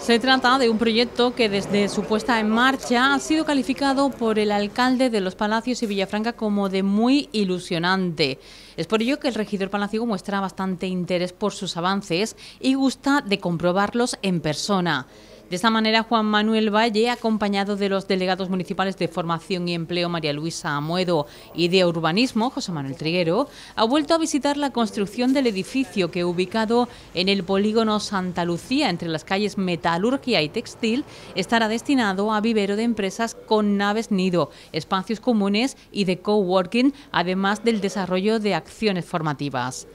Se trata de un proyecto que desde su puesta en marcha ha sido calificado por el alcalde de Los Palacios y Villafranca como de muy ilusionante. Es por ello que el regidor palaciego muestra bastante interés por sus avances y gusta de comprobarlos en persona. De esta manera, Juan Manuel Valle, acompañado de los delegados municipales de Formación y Empleo María Luisa Amuedo y de Urbanismo José Manuel Triguero, ha vuelto a visitar la construcción del edificio que ubicado en el polígono Santa Lucía entre las calles Metalurgia y Textil estará destinado a vivero de empresas con naves nido, espacios comunes y de coworking, además del desarrollo de acciones formativas.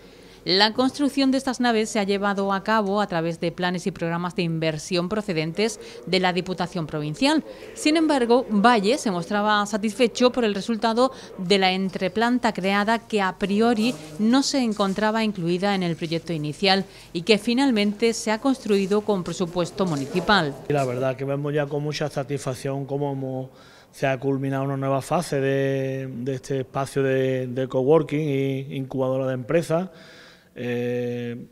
La construcción de estas naves se ha llevado a cabo a través de planes y programas de inversión procedentes de la Diputación Provincial. Sin embargo, Valle se mostraba satisfecho por el resultado de la entreplanta creada que a priori no se encontraba incluida en el proyecto inicial y que finalmente se ha construido con presupuesto municipal. La verdad que vemos ya con mucha satisfacción cómo se ha culminado una nueva fase de, este espacio de, de coworking e incubadora de empresas eh,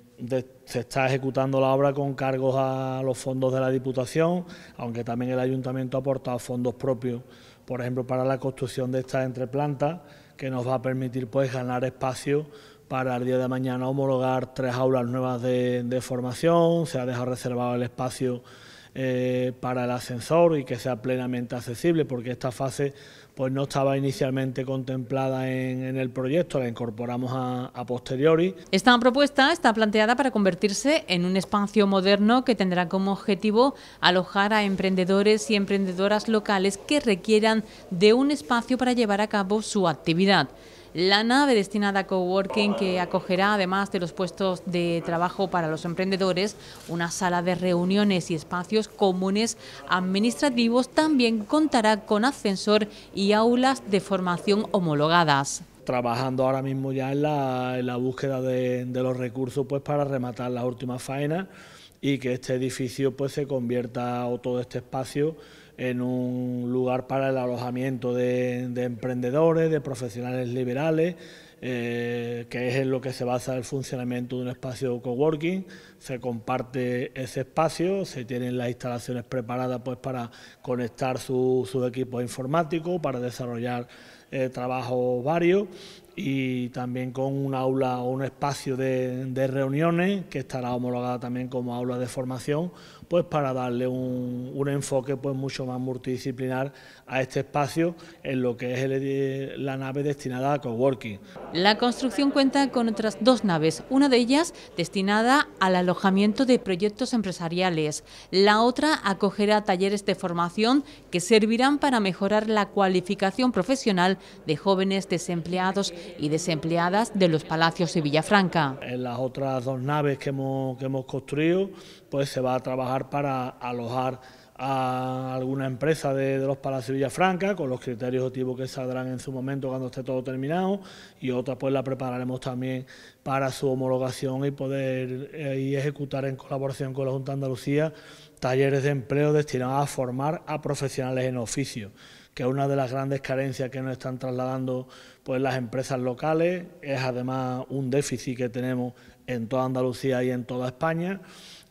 se está ejecutando la obra con cargos a los fondos de la Diputación, aunque también el Ayuntamiento ha aportado fondos propios, por ejemplo, para la construcción de estas entreplantas, que nos va a permitir pues ganar espacio para el día de mañana homologar tres aulas nuevas de, formación, se ha dejado reservado el espacio eh, para el ascensor y que sea plenamente accesible, porque esta fase pues no estaba inicialmente contemplada en, el proyecto, la incorporamos a, a, posteriori. Esta propuesta está planteada para convertirse en un espacio moderno que tendrá como objetivo alojar a emprendedores y emprendedoras locales que requieran de un espacio para llevar a cabo su actividad. La nave destinada a coworking que acogerá, además de los puestos de trabajo para los emprendedores, una sala de reuniones y espacios comunes administrativos, también contará con ascensor y aulas de formación homologadas. Trabajando ahora mismo ya en la, búsqueda de, de, los recursos pues para rematar las últimas faenas y que este edificio pues se convierta o todo este espacio en un lugar para el alojamiento de, emprendedores, de profesionales liberales, eh, que es en lo que se basa el funcionamiento de un espacio coworking. Se comparte ese espacio, se tienen las instalaciones preparadas pues, para conectar sus su equipos informáticos, para desarrollar eh, trabajos varios y también con un aula o un espacio de, de, reuniones que estará homologada también como aula de formación, pues para darle un, enfoque pues mucho más multidisciplinar a este espacio en lo que es la nave destinada a coworking. La construcción cuenta con otras dos naves, una de ellas destinada al alojamiento de proyectos empresariales, la otra acogerá talleres de formación que servirán para mejorar la cualificación profesional de jóvenes desempleados y desempleadas de los Palacios de Villafranca. En las otras dos naves que hemos, que hemos construido, pues se va a trabajar para alojar a alguna empresa de, los Palacios de Villafranca con los criterios objetivos que saldrán en su momento cuando esté todo terminado y otra pues la prepararemos también para su homologación y poder eh, ejecutar en colaboración con la Junta de Andalucía talleres de empleo destinados a formar a profesionales en oficio que es una de las grandes carencias que nos están trasladando pues las empresas locales, es además un déficit que tenemos en toda Andalucía y en toda España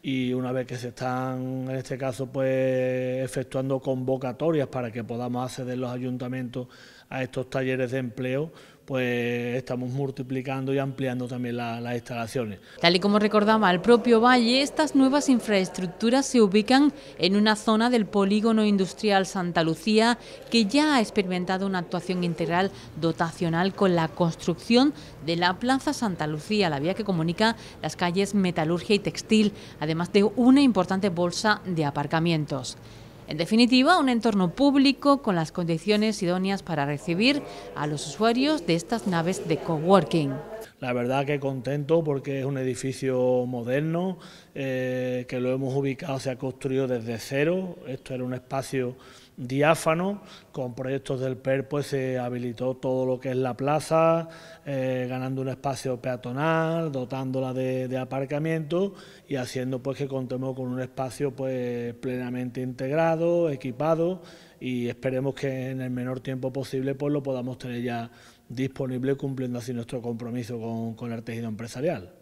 y una vez que se están, en este caso, pues efectuando convocatorias para que podamos acceder los ayuntamientos a estos talleres de empleo, pues estamos multiplicando y ampliando también las instalaciones. Tal y como recordaba el propio Valle, estas nuevas infraestructuras se ubican en una zona del polígono industrial Santa Lucía que ya ha experimentado una actuación integral dotacional con la construcción de la Plaza Santa Lucía, la vía que comunica las calles Metalurgia y Textil, además de una importante bolsa de aparcamientos. En definitiva, un entorno público con las condiciones idóneas para recibir a los usuarios de estas naves de coworking. La verdad que contento porque es un edificio moderno, eh, que lo hemos ubicado, se ha construido desde cero. Esto era un espacio diáfano, con proyectos del PER pues se habilitó todo lo que es la plaza, eh, ganando un espacio peatonal, dotándola de, aparcamiento y haciendo pues que contemos con un espacio pues plenamente integrado, equipado y esperemos que en el menor tiempo posible pues lo podamos tener ya disponible cumpliendo así nuestro compromiso con el tejido empresarial.